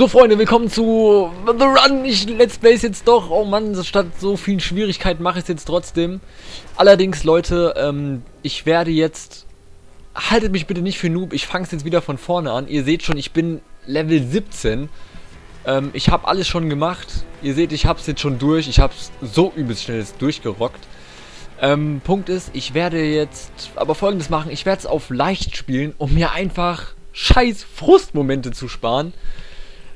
So Freunde, willkommen zu The Run. Ich Let's Play jetzt doch. Oh Mann, statt so vielen Schwierigkeiten mache ich es jetzt trotzdem. Allerdings, Leute, ähm, ich werde jetzt... Haltet mich bitte nicht für Noob, ich fange es jetzt wieder von vorne an. Ihr seht schon, ich bin Level 17. Ähm, ich habe alles schon gemacht. Ihr seht, ich habe es jetzt schon durch. Ich habe es so übelst schnell durchgerockt. Ähm, Punkt ist, ich werde jetzt aber folgendes machen. Ich werde es auf leicht spielen, um mir einfach scheiß Frustmomente zu sparen.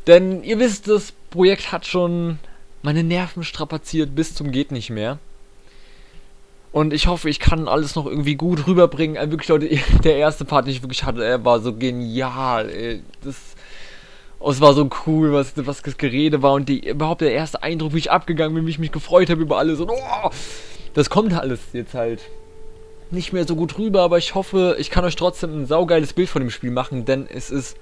Denn ihr wisst, das Projekt hat schon meine Nerven strapaziert bis zum geht nicht mehr. Und ich hoffe, ich kann alles noch irgendwie gut rüberbringen. Also wirklich, Leute, der erste Part, den ich wirklich hatte, er war so genial. Ey. Das, oh, es war so cool, was, was das Gerede war und die, überhaupt der erste Eindruck, wie ich abgegangen bin, wie ich mich gefreut habe über alles. Und oh, das kommt alles jetzt halt nicht mehr so gut rüber, aber ich hoffe, ich kann euch trotzdem ein saugeiles Bild von dem Spiel machen, denn es ist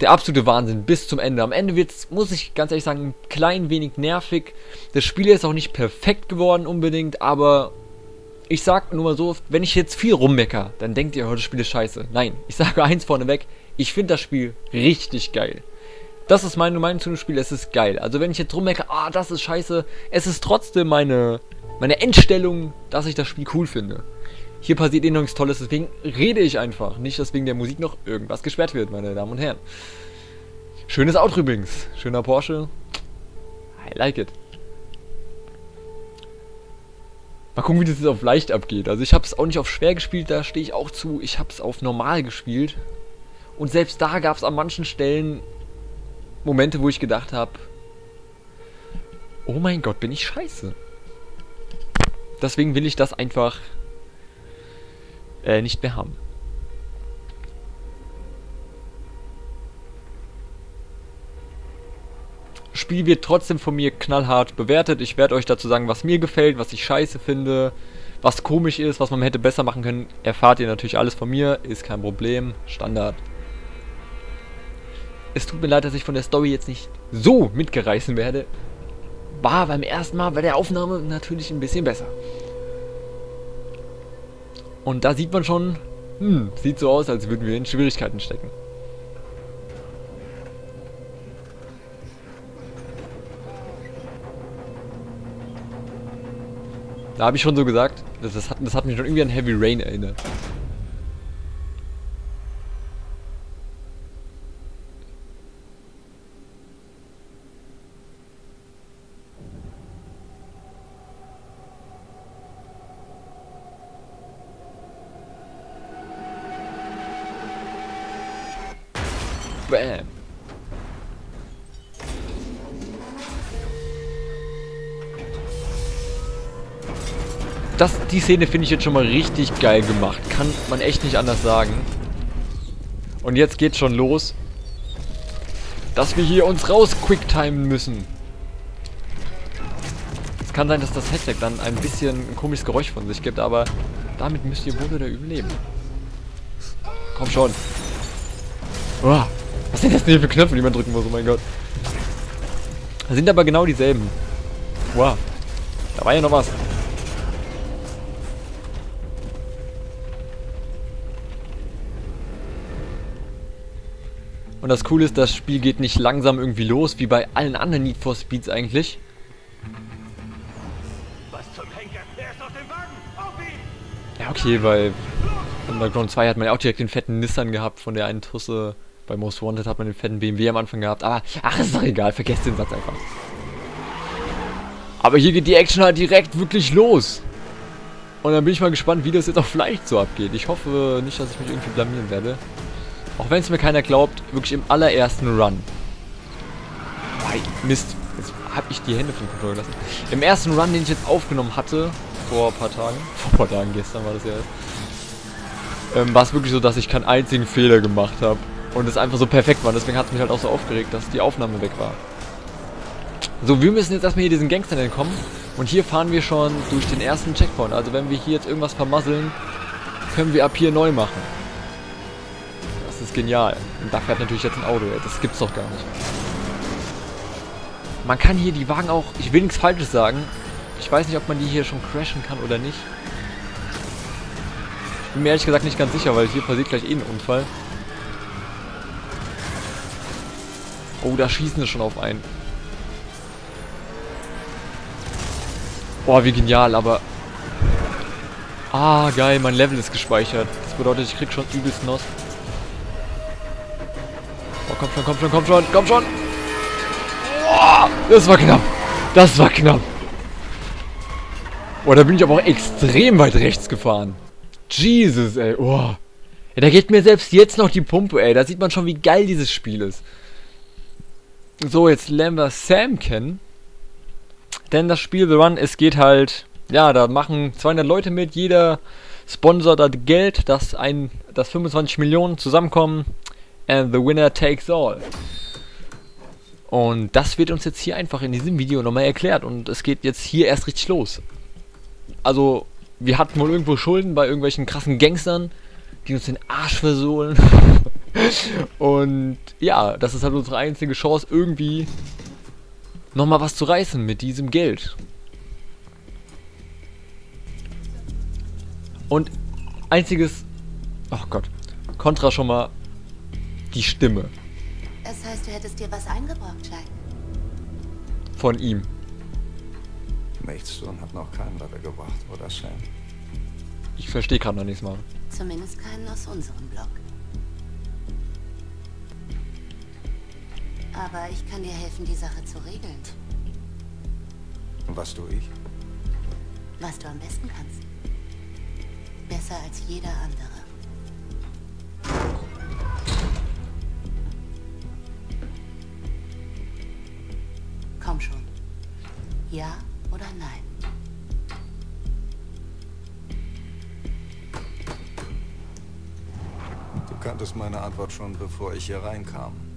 der absolute Wahnsinn bis zum Ende. Am Ende wird es, muss ich ganz ehrlich sagen, ein klein wenig nervig. Das Spiel ist auch nicht perfekt geworden unbedingt, aber ich sag nur mal so, wenn ich jetzt viel rummecker, dann denkt ihr, oh, das Spiel ist scheiße. Nein, ich sage eins vorneweg, ich finde das Spiel richtig geil. Das ist meine Meinung zu dem Spiel, es ist geil. Also wenn ich jetzt rummecke, ah, das ist scheiße, es ist trotzdem meine, meine Endstellung, dass ich das Spiel cool finde. Hier passiert eh nichts Tolles, deswegen rede ich einfach. Nicht, dass wegen der Musik noch irgendwas gesperrt wird, meine Damen und Herren. Schönes Auto übrigens. Schöner Porsche. I like it. Mal gucken, wie das jetzt auf leicht abgeht. Also ich habe es auch nicht auf schwer gespielt, da stehe ich auch zu. Ich habe es auf normal gespielt. Und selbst da gab es an manchen Stellen Momente, wo ich gedacht habe, oh mein Gott, bin ich scheiße. Deswegen will ich das einfach äh, nicht mehr haben. Spiel wird trotzdem von mir knallhart bewertet. Ich werde euch dazu sagen, was mir gefällt, was ich scheiße finde, was komisch ist, was man hätte besser machen können. Erfahrt ihr natürlich alles von mir, ist kein Problem, Standard. Es tut mir leid, dass ich von der Story jetzt nicht so mitgereißen werde. War beim ersten Mal bei der Aufnahme natürlich ein bisschen besser. Und da sieht man schon, hm, sieht so aus, als würden wir in Schwierigkeiten stecken. Da habe ich schon so gesagt, das, das, hat, das hat mich schon irgendwie an Heavy Rain erinnert. Bam. Das, die Szene finde ich jetzt schon mal richtig geil gemacht. Kann man echt nicht anders sagen. Und jetzt geht's schon los. Dass wir hier uns raus quicktimen müssen. Es kann sein, dass das Headset dann ein bisschen ein komisches Geräusch von sich gibt, aber damit müsst ihr wohl oder überleben. Komm schon. Oh, was sind das denn für Knöpfe, die man drücken muss? Oh mein Gott. Das sind aber genau dieselben. Wow. Da war ja noch was. Und das Coole ist, das Spiel geht nicht langsam irgendwie los, wie bei allen anderen Need for Speeds eigentlich. Was zum Henker? Er ist auf dem Wagen! Auf ihn! Ja, okay, weil Underground 2 hat man ja auch direkt den fetten Nissan gehabt von der einen Tusse. Bei Most Wanted hat man den fetten BMW am Anfang gehabt. Aber, ach, ist doch egal, vergesst den Satz einfach. Aber hier geht die Action halt direkt wirklich los. Und dann bin ich mal gespannt, wie das jetzt auch vielleicht so abgeht. Ich hoffe nicht, dass ich mich irgendwie blamieren werde. Auch wenn es mir keiner glaubt, wirklich im allerersten Run. Mist, jetzt habe ich die Hände vom Controller gelassen. Im ersten Run, den ich jetzt aufgenommen hatte, vor ein paar Tagen, vor ein paar Tagen, gestern war das ja ähm, war es wirklich so, dass ich keinen einzigen Fehler gemacht habe. Und es einfach so perfekt war. Deswegen hat es mich halt auch so aufgeregt, dass die Aufnahme weg war. So, wir müssen jetzt erstmal hier diesen Gangster entkommen. Und hier fahren wir schon durch den ersten Checkpoint. Also wenn wir hier jetzt irgendwas vermasseln, können wir ab hier neu machen ist genial. Und da fährt natürlich jetzt ein Auto, ey. Das gibt's doch gar nicht. Man kann hier die Wagen auch, ich will nichts Falsches sagen. Ich weiß nicht, ob man die hier schon crashen kann oder nicht. Ich bin mir ehrlich gesagt nicht ganz sicher, weil hier passiert gleich eh ein Unfall. Oh, da schießen sie schon auf einen. Boah, wie genial, aber... Ah, geil, mein Level ist gespeichert. Das bedeutet, ich krieg schon übelst Nos. Oh, komm schon, komm schon, komm schon, komm schon! Oh, das war knapp. Das war knapp. Boah, da bin ich aber auch extrem weit rechts gefahren. Jesus, ey. Oh. Ja, da geht mir selbst jetzt noch die Pumpe, ey. Da sieht man schon, wie geil dieses Spiel ist. So, jetzt lernen wir Sam kennen. Denn das Spiel The Run, es geht halt... Ja, da machen 200 Leute mit. Jeder sponsert das Geld, dass, ein, dass 25 Millionen zusammenkommen. And the winner takes all. Und das wird uns jetzt hier einfach in diesem Video nochmal erklärt. Und es geht jetzt hier erst richtig los. Also, wir hatten wohl irgendwo Schulden bei irgendwelchen krassen Gangstern, die uns den Arsch versohlen. Und ja, das ist halt unsere einzige Chance, irgendwie nochmal was zu reißen mit diesem Geld. Und einziges, ach Gott, Kontra schon mal die Stimme. Das heißt, du hättest dir was eingebrockt, Jack? Von ihm. Nichts tun hat noch keinen Level gebracht, oder Sam? Ich verstehe gerade noch nichts mal. Zumindest keinen aus unserem Block. Aber ich kann dir helfen, die Sache zu regeln. Und was tue ich? Was du am besten kannst. Besser als jeder andere. Komm schon. Ja oder nein? Du kanntest meine Antwort schon, bevor ich hier reinkam.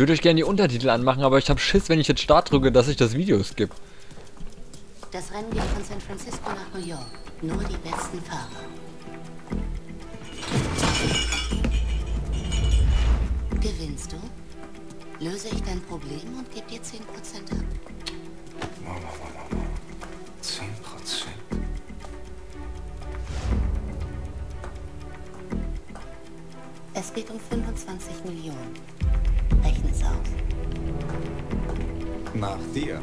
Würde euch gerne die Untertitel anmachen, aber ich habe Schiss, wenn ich jetzt Start drücke, dass ich das Video skippe. Das Rennen geht von San Francisco nach New York. Nur die besten Fahrer. Gewinnst du? Löse ich dein Problem und gebe dir 10% ab. Wow, wow, wow. 10 Prozent. Es geht um 25 Millionen. Es aus. Nach dir.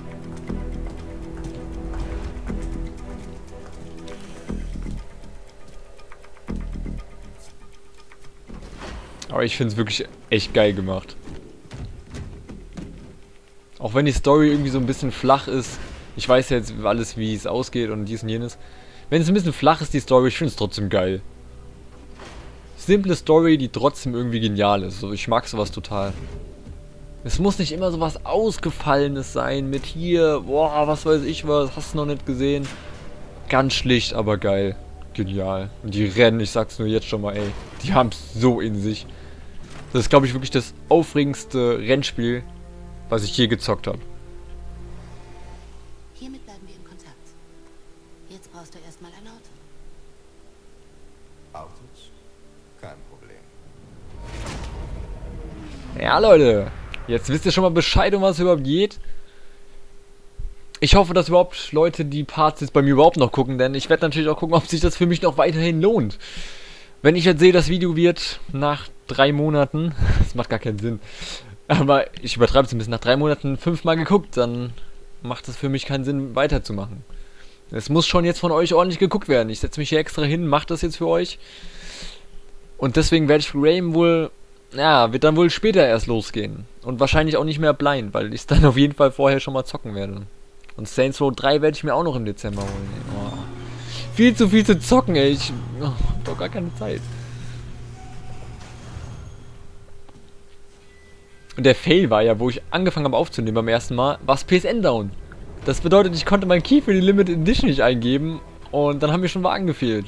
Aber ich finde es wirklich echt geil gemacht. Auch wenn die Story irgendwie so ein bisschen flach ist. Ich weiß ja jetzt alles, wie es ausgeht und dies und jenes. Wenn es ein bisschen flach ist, die Story, ich finde es trotzdem geil. Simple Story, die trotzdem irgendwie genial ist. So, ich mag sowas total. Es muss nicht immer sowas Ausgefallenes sein mit hier, boah, was weiß ich was, hast du noch nicht gesehen. Ganz schlicht, aber geil. Genial. Und die Rennen, ich sag's nur jetzt schon mal, ey, die haben's so in sich. Das ist, glaube ich, wirklich das aufregendste Rennspiel, was ich je gezockt habe. Hiermit bleiben wir in Kontakt. Jetzt brauchst du erstmal ein Auto. Autos? Kein Problem. Ja, Leute, jetzt wisst ihr schon mal Bescheid, um was es überhaupt geht. Ich hoffe, dass überhaupt Leute die Parts jetzt bei mir überhaupt noch gucken, denn ich werde natürlich auch gucken, ob sich das für mich noch weiterhin lohnt. Wenn ich jetzt sehe, das Video wird nach drei Monaten, das macht gar keinen Sinn, aber ich übertreibe es ein bisschen, nach drei Monaten fünfmal geguckt, dann macht es für mich keinen Sinn, weiterzumachen. Es muss schon jetzt von euch ordentlich geguckt werden. Ich setze mich hier extra hin, mache das jetzt für euch. Und deswegen werde ich Raim wohl, ja, wird dann wohl später erst losgehen. Und wahrscheinlich auch nicht mehr blind, weil ich es dann auf jeden Fall vorher schon mal zocken werde. Und Saints Row 3 werde ich mir auch noch im Dezember holen. Oh. Viel zu viel zu zocken, ey. Ich oh, hab doch gar keine Zeit. Und der Fail war ja, wo ich angefangen habe aufzunehmen beim ersten Mal, war PSN down. Das bedeutet, ich konnte meinen Key für die Limited Edition nicht eingeben und dann haben mir schon Wagen gefehlt.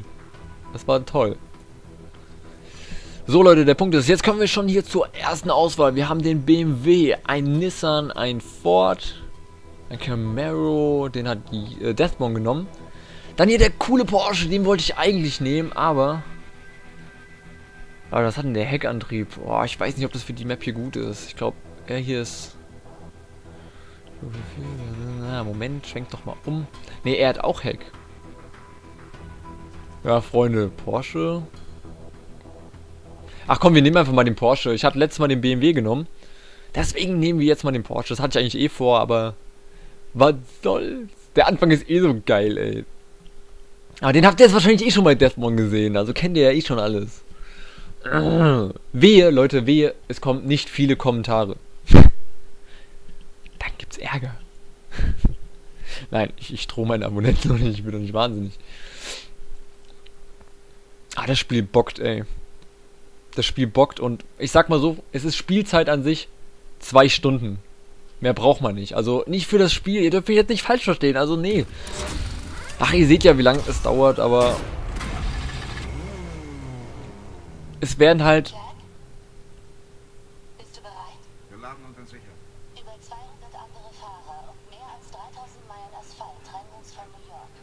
Das war toll. So Leute, der Punkt ist, jetzt kommen wir schon hier zur ersten Auswahl. Wir haben den BMW, ein Nissan, ein Ford, ein Camaro, den hat die äh, Deathbone genommen. Dann hier der coole Porsche, den wollte ich eigentlich nehmen, aber... Aber das hat denn der Heckantrieb? Boah, ich weiß nicht, ob das für die Map hier gut ist. Ich glaube, er hier ist... Na, Moment, schwenkt doch mal um. Ne, er hat auch Heck. Ja, Freunde, Porsche. Ach komm, wir nehmen einfach mal den Porsche. Ich hatte letztes Mal den BMW genommen. Deswegen nehmen wir jetzt mal den Porsche. Das hatte ich eigentlich eh vor, aber... Was soll's? Der Anfang ist eh so geil, ey. Aber den habt ihr jetzt wahrscheinlich eh schon bei Deathmon gesehen. Also kennt ihr ja eh schon alles. Wehe, Leute, wehe, es kommen nicht viele Kommentare. Dann gibt's Ärger. Nein, ich, ich drohe meine Abonnenten noch nicht, ich bin doch nicht wahnsinnig. Ah, das Spiel bockt, ey. Das Spiel bockt und ich sag mal so, es ist Spielzeit an sich zwei Stunden. Mehr braucht man nicht. Also nicht für das Spiel, ihr dürft mich jetzt nicht falsch verstehen, also nee. Ach, ihr seht ja, wie lange es dauert, aber... Es werden halt... Bist du bereit? Wir laden uns in sicher. Über 200 andere Fahrer und mehr als 3000 Meilen Asphalt trennen uns von New York.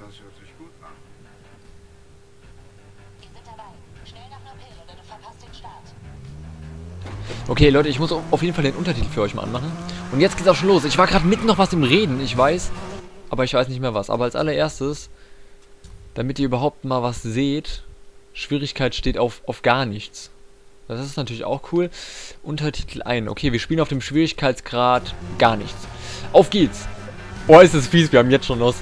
Das hört sich gut an. Wir sind dabei. Okay, Leute, ich muss auf jeden Fall den Untertitel für euch mal anmachen. Und jetzt geht's auch schon los. Ich war gerade mitten noch was im Reden, ich weiß. Aber ich weiß nicht mehr was. Aber als allererstes, damit ihr überhaupt mal was seht, Schwierigkeit steht auf, auf gar nichts. Das ist natürlich auch cool. Untertitel ein. Okay, wir spielen auf dem Schwierigkeitsgrad gar nichts. Auf geht's. Boah, ist das fies, wir haben jetzt schon los.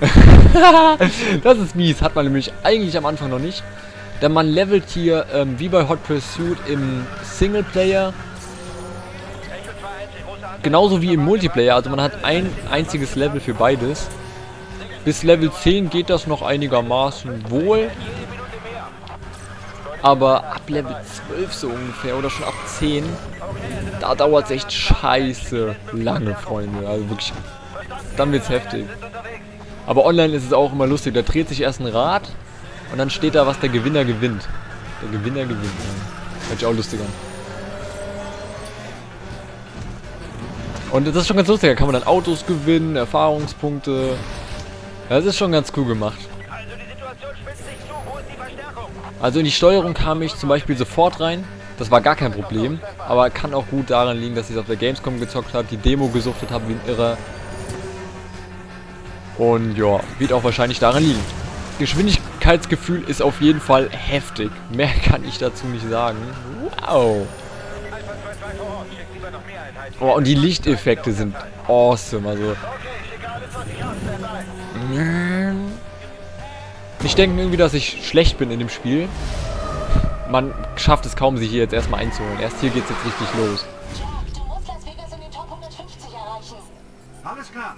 das ist mies, hat man nämlich eigentlich am Anfang noch nicht. Denn man levelt hier, ähm, wie bei Hot Pursuit, im Singleplayer genauso wie im Multiplayer. Also man hat ein einziges Level für beides. Bis Level 10 geht das noch einigermaßen wohl. Aber ab Level 12 so ungefähr oder schon ab 10, da dauert es echt scheiße lange, Freunde. Also wirklich, dann wird's heftig. Aber online ist es auch immer lustig. Da dreht sich erst ein Rad und dann steht da, was der Gewinner gewinnt. Der Gewinner gewinnt. Ja. Hört sich auch lustig an. Und das ist schon ganz lustig, da kann man dann Autos gewinnen, Erfahrungspunkte. Ja, das ist schon ganz cool gemacht. Also in die Steuerung kam ich zum Beispiel sofort rein. Das war gar kein Problem. Aber kann auch gut daran liegen, dass ich es auf der Gamescom gezockt habe, die Demo gesuchtet habe wie ein Irrer. Und ja, wird auch wahrscheinlich daran liegen. Geschwindigkeitsgefühl ist auf jeden Fall heftig. Mehr kann ich dazu nicht sagen. Wow. Oh, und die Lichteffekte sind awesome, also. Ich denke irgendwie, dass ich schlecht bin in dem Spiel. Man schafft es kaum, sich hier jetzt erstmal einzuholen. Erst hier geht es jetzt richtig los. Du musst Las Vegas in den Top 150 erreichen. Alles klar.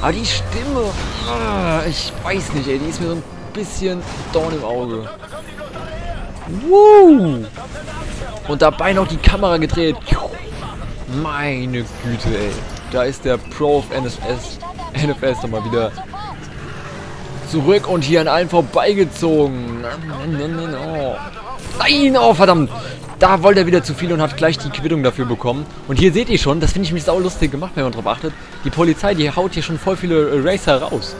Aber die Stimme, ah, ich weiß nicht, ey, die ist mir so ein bisschen Dorn im Auge. Woo! Und dabei noch die Kamera gedreht. Meine Güte, ey. Da ist der Pro of NFS, NFS nochmal wieder zurück und hier an allen vorbeigezogen. Nein, oh verdammt. Da wollte er wieder zu viel und hat gleich die Quittung dafür bekommen. Und hier seht ihr schon, das finde ich mich sau lustig gemacht, wenn man drauf achtet. Die Polizei, die haut hier schon voll viele Racer raus.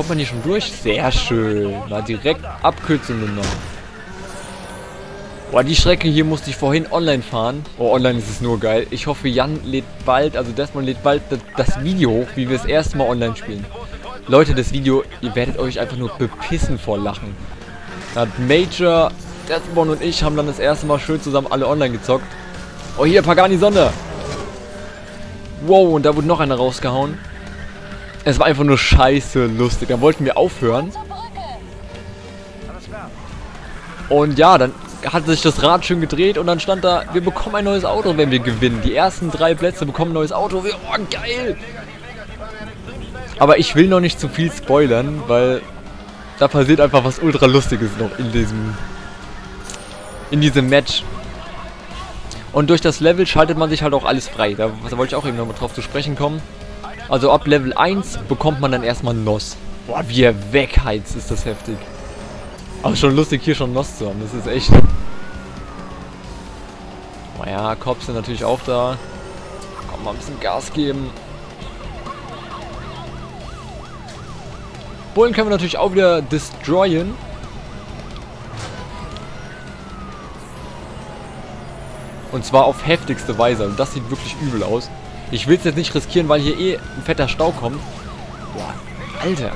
Kommt man hier schon durch? Sehr schön. Na, direkt Abkürzung genommen. Boah, die Strecke hier musste ich vorhin online fahren. Oh, online ist es nur geil. Ich hoffe, Jan lädt bald, also Desmond lädt bald das, Video hoch, wie wir das erste Mal online spielen. Leute, das Video, ihr werdet euch einfach nur bepissen vor Lachen. Da hat Major, Desmond und ich haben dann das erste Mal schön zusammen alle online gezockt. Oh, hier, Pagani Sonder. Wow, und da wurde noch einer rausgehauen. Es war einfach nur scheiße lustig. Dann wollten wir aufhören. Und ja, dann hat sich das Rad schön gedreht und dann stand da, wir bekommen ein neues Auto, wenn wir gewinnen. Die ersten drei Plätze bekommen ein neues Auto. Wir, oh, geil! Aber ich will noch nicht zu viel spoilern, weil da passiert einfach was ultra lustiges noch in diesem in diesem Match. Und durch das Level schaltet man sich halt auch alles frei. Da, da wollte ich auch eben noch mal drauf zu sprechen kommen. Also ab Level 1 bekommt man dann erstmal NOS. Boah, wie er wegheizt, ist das heftig. Aber schon lustig, hier schon NOS zu haben. Das ist echt... Naja, Cops sind natürlich auch da. Komm, mal ein bisschen Gas geben. Bullen können wir natürlich auch wieder destroyen. Und zwar auf heftigste Weise. Und das sieht wirklich übel aus. Ich will es jetzt nicht riskieren, weil hier eh ein fetter Stau kommt. Boah, Alter.